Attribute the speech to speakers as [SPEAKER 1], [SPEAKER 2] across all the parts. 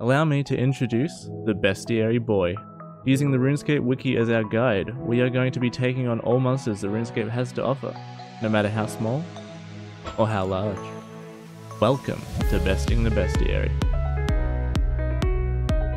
[SPEAKER 1] Allow me to introduce the Bestiary Boy. Using the RuneScape wiki as our guide, we are going to be taking on all monsters that RuneScape has to offer, no matter how small or how large. Welcome to Besting the Bestiary.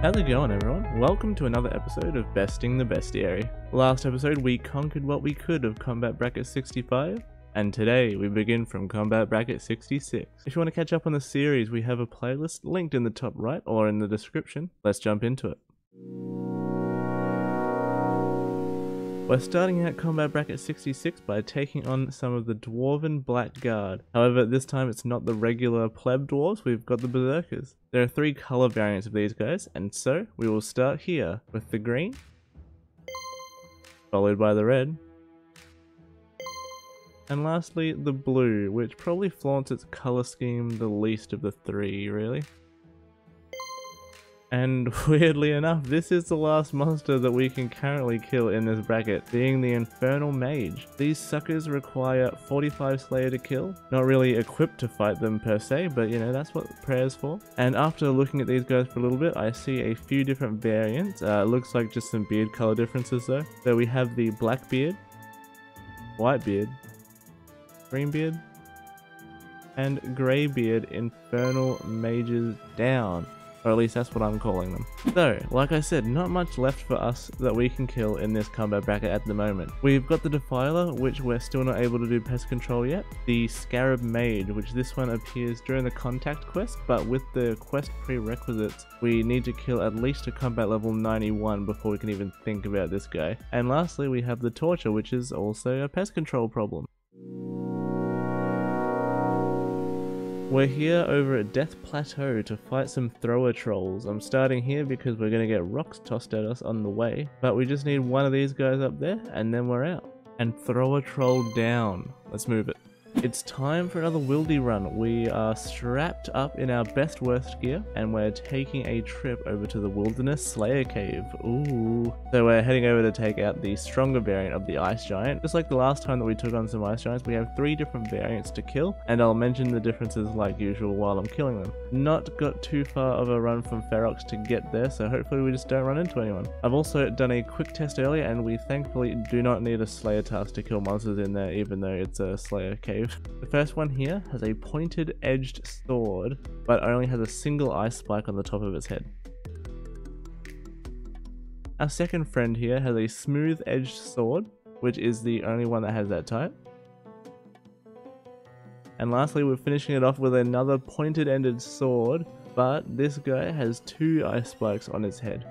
[SPEAKER 1] How's it going everyone? Welcome to another episode of Besting the Bestiary. Last episode we conquered what we could of Combat Bracket 65, and today we begin from Combat Bracket 66. If you want to catch up on the series, we have a playlist linked in the top right or in the description. Let's jump into it. We're starting out Combat Bracket 66 by taking on some of the Dwarven Blackguard. However, this time it's not the regular pleb dwarves, we've got the Berserkers. There are three color variants of these guys, and so we will start here with the green, followed by the red, and lastly the blue, which probably flaunts its color scheme the least of the three, really. And weirdly enough, this is the last monster that we can currently kill in this bracket, being the Infernal Mage. These suckers require 45 Slayer to kill. Not really equipped to fight them per se, but you know, that's what prayer's for. And after looking at these guys for a little bit, I see a few different variants. Uh, looks like just some beard color differences though. So we have the black beard, white beard, green beard, and greybeard infernal mages down. Or at least that's what I'm calling them. So, like I said, not much left for us that we can kill in this combat bracket at the moment. We've got the Defiler, which we're still not able to do pest control yet. The Scarab Mage, which this one appears during the contact quest, but with the quest prerequisites, we need to kill at least a combat level 91 before we can even think about this guy. And lastly, we have the Torcher, which is also a pest control problem. We're here over at Death Plateau to fight some thrower trolls. I'm starting here because we're going to get rocks tossed at us on the way, but we just need one of these guys up there and then we're out. And throw a troll down. Let's move it. It's time for another wildy run. We are strapped up in our best worst gear and we're taking a trip over to the Wilderness Slayer Cave. Ooh. So we're heading over to take out the stronger variant of the Ice Giant. Just like the last time that we took on some Ice Giants, we have three different variants to kill and I'll mention the differences like usual while I'm killing them. Not got too far of a run from Ferox to get there, so hopefully we just don't run into anyone. I've also done a quick test earlier and we thankfully do not need a Slayer task to kill monsters in there even though it's a Slayer Cave. The first one here has a pointed edged sword, but only has a single ice spike on the top of its head. Our second friend here has a smooth edged sword, which is the only one that has that type. And lastly, we're finishing it off with another pointed ended sword, but this guy has two ice spikes on its head.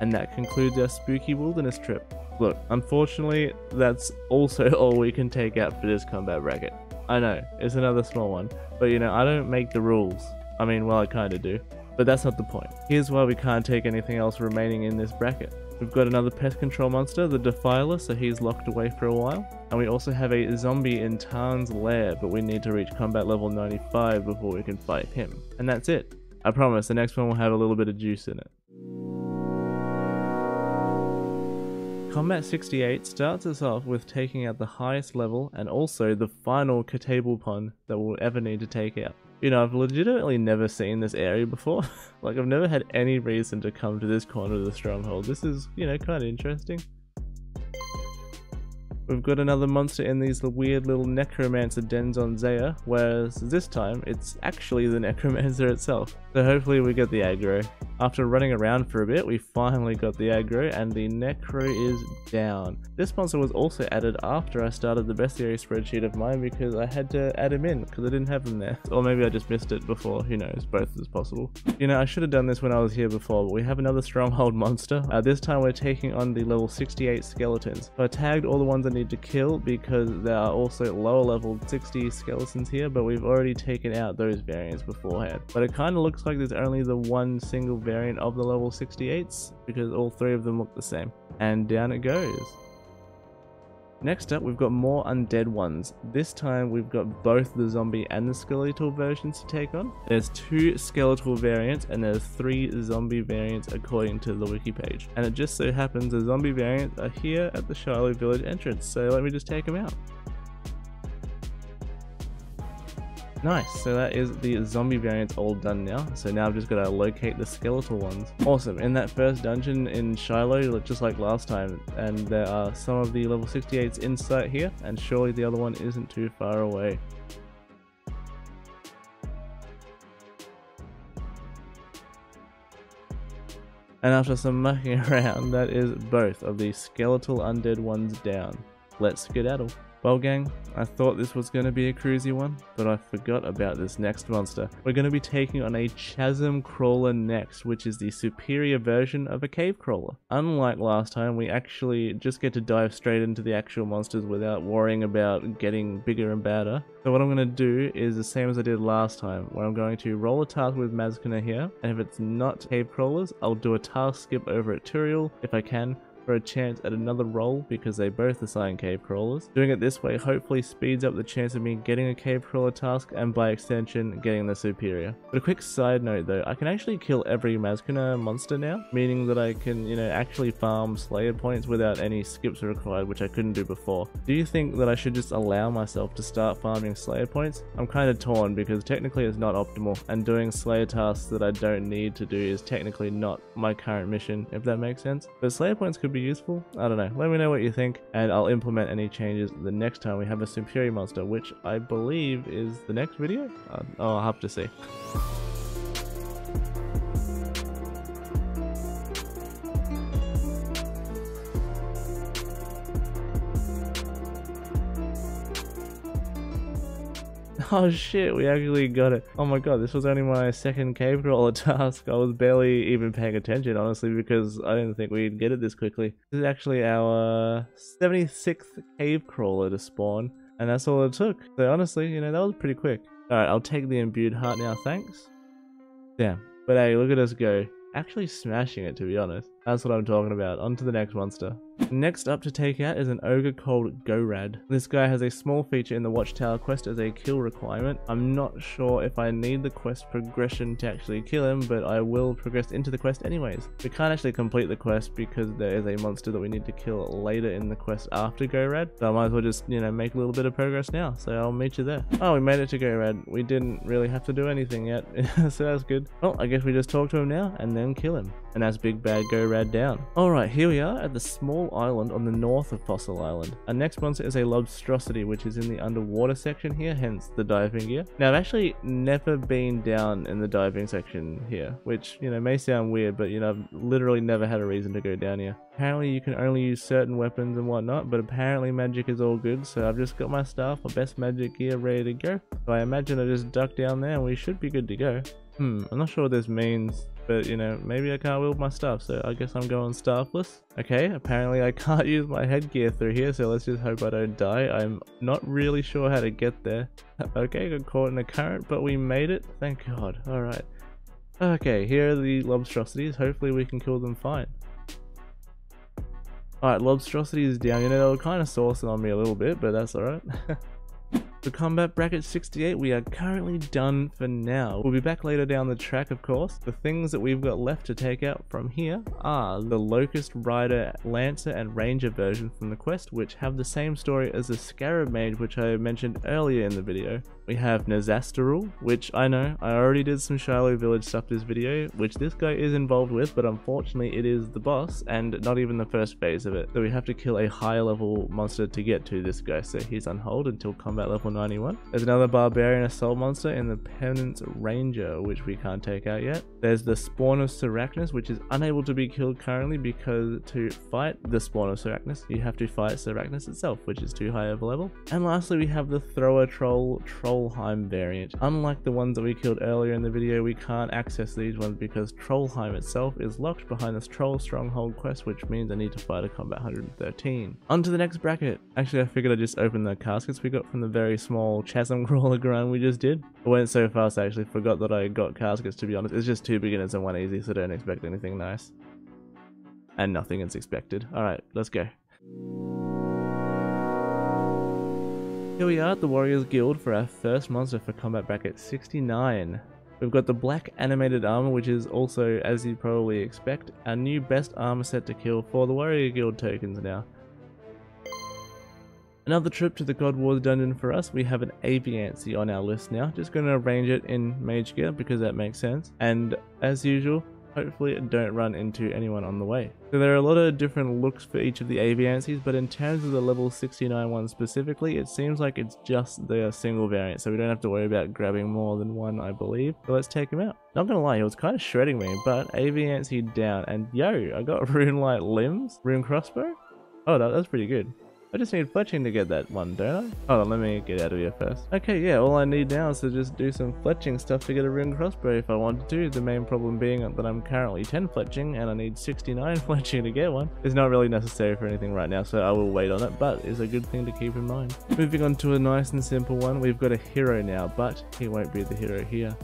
[SPEAKER 1] And that concludes our spooky wilderness trip. Look, unfortunately, that's also all we can take out for this combat bracket. I know, it's another small one, but you know, I don't make the rules. I mean, well, I kinda do. But that's not the point. Here's why we can't take anything else remaining in this bracket. We've got another pest control monster, the Defiler, so he's locked away for a while. And we also have a zombie in Tarn's lair, but we need to reach combat level 95 before we can fight him. And that's it. I promise, the next one will have a little bit of juice in it. Combat 68 starts us off with taking out the highest level and also the final Catablepon that we'll ever need to take out. You know, I've legitimately never seen this area before. like, I've never had any reason to come to this corner of the stronghold. This is, you know, kind of interesting. We've got another monster in these weird little necromancer dens on Zeah, whereas this time it's actually the necromancer itself. So hopefully we get the aggro. After running around for a bit, we finally got the aggro and the necro is down. This monster was also added after I started the bestiary spreadsheet of mine because I had to add him in because I didn't have him there. Or maybe I just missed it before, who knows, both is possible. You know, I should have done this when I was here before, but we have another stronghold monster. Uh, this time we're taking on the level 68 skeletons. So I tagged all the ones I need to kill because there are also lower level 60 skeletons here, but we've already taken out those variants beforehand. But it kind of looks like there's only the one single variant of the level 68s because all three of them look the same. And down it goes. Next up, we've got more undead ones. This time, we've got both the zombie and the skeletal versions to take on. There's two skeletal variants, and there's three zombie variants according to the wiki page. And it just so happens the zombie variants are here at the Shilo village entrance, so let me just take them out. Nice, so that is the zombie variants all done now. So now I've just got to locate the skeletal ones. Awesome, in that first dungeon in Shilo, just like last time, and there are some of the level 68s in sight here, and surely the other one isn't too far away. And after some mucking around, that is both of the skeletal undead ones down. Let's skedaddle. Well gang, I thought this was going to be a cruisy one, but I forgot about this next monster. We're going to be taking on a Chasm Crawler next, which is the superior version of a Cave Crawler. Unlike last time, we actually just get to dive straight into the actual monsters without worrying about getting bigger and badder. So what I'm going to do is the same as I did last time, where I'm going to roll a task with Mazchna here, and if it's not Cave Crawlers, I'll do a task skip over at Turael if I can, for a chance at another roll because they both assign cave crawlers. Doing it this way hopefully speeds up the chance of me getting a cave crawler task and by extension getting the superior. But a quick side note though, I can actually kill every Mazchna monster now, meaning that I can, you know, actually farm Slayer points without any skips required, which I couldn't do before. Do you think that I should just allow myself to start farming Slayer points? I'm kind of torn because technically it's not optimal, and doing Slayer tasks that I don't need to do is technically not my current mission, if that makes sense. But Slayer points could be be useful? I don't know. Let me know what you think, and I'll implement any changes the next time we have a Superior monster, which I believe is the next video? Uh, oh, I'll have to see. Oh shit, we actually got it. Oh my god, this was only my second cave crawler task. I was barely even paying attention, honestly, because I didn't think we'd get it this quickly. This is actually our 76th cave crawler to spawn, and that's all it took. So honestly, you know, that was pretty quick. Alright, I'll take the imbued heart now, thanks. Damn. But hey, look at us go. Actually smashing it, to be honest. That's what I'm talking about. On to the next monster. Next up to take out is an ogre called Gorad. This guy has a small feature in the Watchtower quest as a kill requirement. I'm not sure if I need the quest progression to actually kill him, but I will progress into the quest anyways. We can't actually complete the quest because there is a monster that we need to kill later in the quest after Gorad, so I might as well just, you know, make a little bit of progress now, so I'll meet you there. Oh, we made it to Gorad. We didn't really have to do anything yet, so that's good. Well, I guess we just talk to him now and then kill him. And that's Big Bad Gorad down. Alright, here we are at the small island on the north of Fossil Island. Our next monster is a Lobstrosity, which is in the underwater section here, hence the diving gear. Now, I've actually never been down in the diving section here, which, you know, may sound weird, but, you know, I've literally never had a reason to go down here. Apparently, you can only use certain weapons and whatnot, but apparently magic is all good, so I've just got my stuff, my best magic gear ready to go. So I imagine I just duck down there and we should be good to go. Hmm, I'm not sure what this means but you know, maybe I can't wield my stuff, so I guess I'm going staffless. Okay, apparently I can't use my headgear through here, so let's just hope I don't die. I'm not really sure how to get there. Okay, got caught in a current, but we made it. Thank God. Alright. Okay, here are the lobstrosities. Hopefully we can kill them fine. Alright, lobstrosity is down. You know, they were kind of saucing on me a little bit, but that's alright. For combat bracket 68, we are currently done for now. We'll be back later down the track, of course. The things that we've got left to take out from here are the Locust Rider, Lancer, and Ranger version from the quest, which have the same story as the Scarab Mage, which I mentioned earlier in the video. We have Nazastarool, which I know, I already did some Shilo Village stuff this video, which this guy is involved with, but unfortunately it is the boss, and not even the first phase of it. So we have to kill a higher level monster to get to this guy, so he's on hold until combat level 91. There's another Barbarian Assault monster in the Penance Ranger, which we can't take out yet. There's the Spawn of Sarachnis, which is unable to be killed currently because to fight the Spawn of Sarachnis, you have to fight Sarachnis itself, which is too high of a level. And lastly, we have the Thrower Troll Troll Trollheim variant. Unlike the ones that we killed earlier in the video, we can't access these ones because Trollheim itself is locked behind this Troll Stronghold quest, which means I need to fight a combat 113. On to the next bracket. Actually, I figured I'd just open the caskets we got from the very small Chasm Crawler grind we just did. I went so fast I actually forgot that I got caskets to be honest. It's just two beginners and one easy, so don't expect anything nice. And nothing is expected. Alright, let's go. Here we are at the Warriors Guild for our first monster for combat bracket 69. We've got the black animated armor which is also, as you probably expect, our new best armor set to kill for the Warrior Guild tokens now. Another trip to the God Wars dungeon for us. We have an Aviansie on our list now. Just going to arrange it in Mage Gear because that makes sense. And as usual, hopefully don't run into anyone on the way. So there are a lot of different looks for each of the Aviansies, but in terms of the level 69 one specifically, it seems like it's just the single variant, so we don't have to worry about grabbing more than one, I believe. So let's take him out. Not gonna lie, he was kind of shredding me, but Aviansie down, and yo, I got Rune Light Limbs, Rune Crossbow. Oh, that, that's pretty good. I just need fletching to get that one, don't I? Hold on, let me get out of here first. Okay, yeah, all I need now is to just do some fletching stuff to get a rune crossbow if I want to. The main problem being that I'm currently 10 fletching and I need 69 fletching to get one. It's not really necessary for anything right now, so I will wait on it, but it's a good thing to keep in mind. Moving on to a nice and simple one, we've got a hero now, but he won't be the hero here.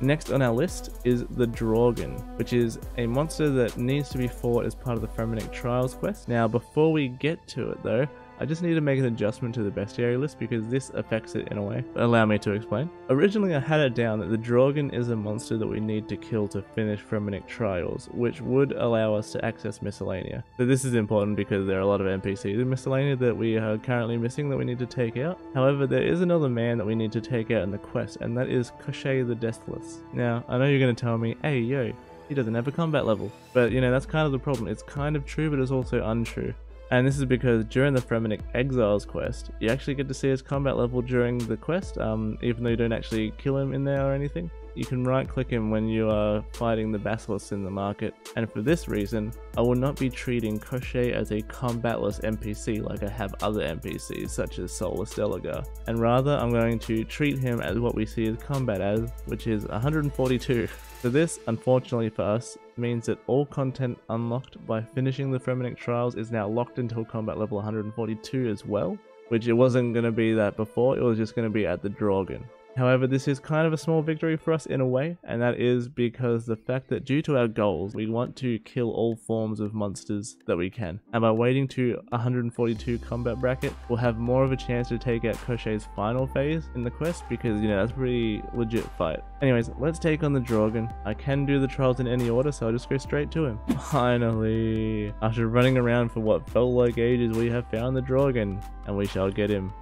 [SPEAKER 1] Next on our list is the Draugr, which is a monster that needs to be fought as part of the Fremennik Trials quest. Now, before we get to it though, I just need to make an adjustment to the bestiary list because this affects it in a way. Allow me to explain. Originally I had it down that the Draugr is a monster that we need to kill to finish Fremennik Trials, which would allow us to access Miscellanea. So this is important because there are a lot of NPCs in Miscellanea that we are currently missing that we need to take out. However, there is another man that we need to take out in the quest, and that is Koschei the Deathless. Now, I know you're going to tell me, hey yo, he doesn't have a combat level. But you know, that's kind of the problem. It's kind of true, but it's also untrue. And this is because during the Fremennik Exiles quest, you actually get to see his combat level during the quest, um, even though you don't actually kill him in there or anything. You can right click him when you are fighting the Basilisk in the market, and for this reason, I will not be treating Koschei as a combatless NPC like I have other NPCs such as Solus Dellagar, and rather I'm going to treat him as what we see his combat as, which is 142. So this, unfortunately for us, means that all content unlocked by finishing the Fremennik Trials is now locked until combat level 142 as well, which it wasn't going to be that before, it was just going to be at the Draugr. However, this is kind of a small victory for us in a way, and that is because the fact that due to our goals, we want to kill all forms of monsters that we can. And by waiting to 142 combat bracket, we'll have more of a chance to take out Koschei's final phase in the quest because, you know, that's a pretty legit fight. Anyways, let's take on the Draugr. I can do the trials in any order, so I'll just go straight to him. Finally, after running around for what felt like ages, we have found the Draugr, and we shall get him.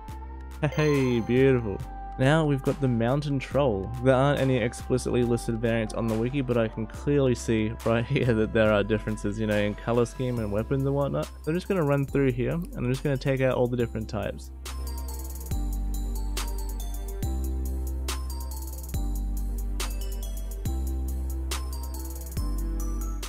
[SPEAKER 1] Hey, beautiful. Now we've got the Mountain Troll. There aren't any explicitly listed variants on the wiki, but I can clearly see right here that there are differences, you know, in color scheme and weapons and whatnot. So I'm just going to run through here, and I'm just going to take out all the different types.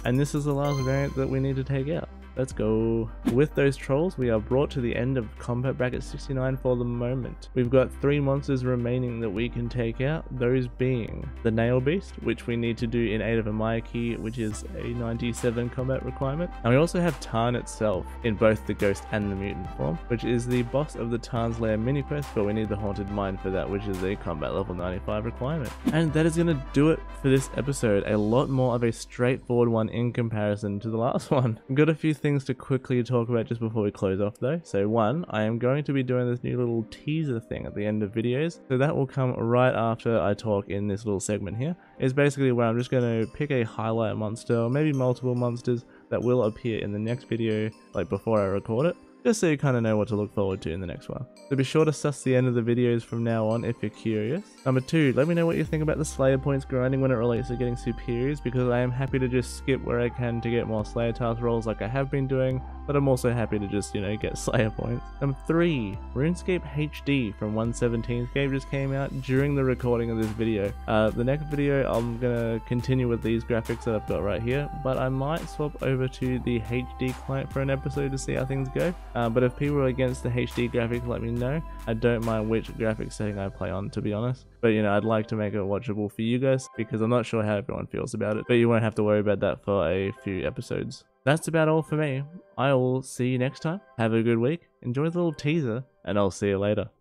[SPEAKER 1] And this is the last variant that we need to take out. Let's go. With those trolls, we are brought to the end of combat bracket 69 for the moment. We've got three monsters remaining that we can take out, those being the Nail Beast, which we need to do in Aid of a Myreque, which is a 97 combat requirement. And we also have Tarn itself in both the Ghost and the Mutant form, which is the boss of the Tarn's Lair mini quest, but we need the Haunted Mine for that, which is a combat level 95 requirement. And that is going to do it for this episode. A lot more of a straightforward one in comparison to the last one. Got a few things things to quickly talk about just before we close off though. So one, I am going to be doing this new little teaser thing at the end of videos. So that will come right after I talk in this little segment here. It's basically where I'm just going to pick a highlight monster or maybe multiple monsters that will appear in the next video like before I record it just so you kind of know what to look forward to in the next one. So be sure to suss the end of the videos from now on if you're curious. Number two, let me know what you think about the Slayer points grinding when it relates to getting superiors because I am happy to just skip where I can to get more Slayer task rolls like I have been doing but I'm also happy to just, you know, get Slayer points. Number 3, RuneScape HD from 117scape just came out during the recording of this video. Uh, the next video I'm gonna continue with these graphics that I've got right here, but I might swap over to the HD client for an episode to see how things go. Uh, but if people are against the HD graphics, let me know. I don't mind which graphics setting I play on, to be honest. But you know, I'd like to make it watchable for you guys because I'm not sure how everyone feels about it. But you won't have to worry about that for a few episodes. That's about all for me. I will see you next time. Have a good week. Enjoy the little teaser, and I'll see you later.